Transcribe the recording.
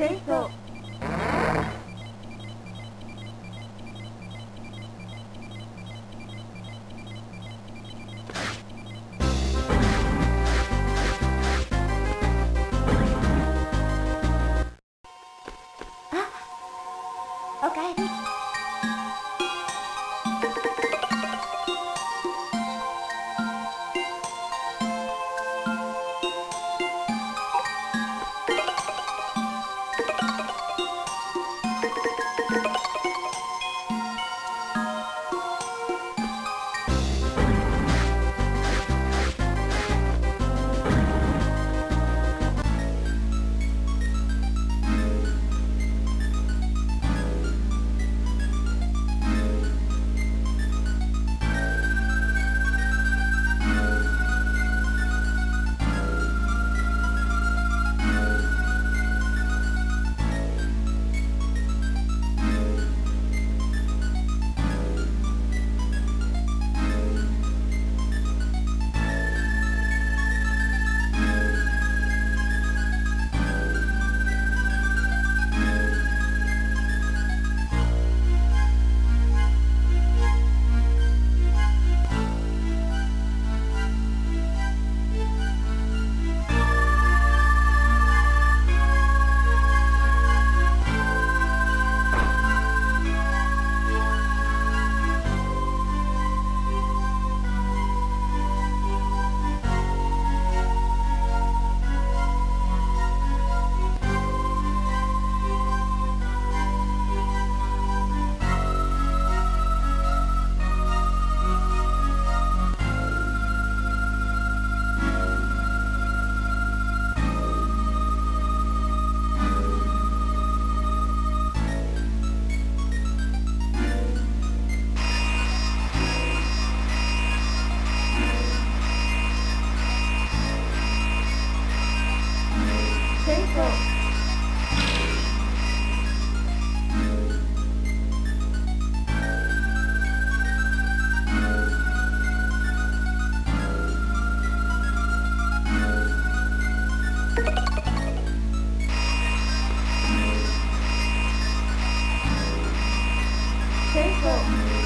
没错。Circle.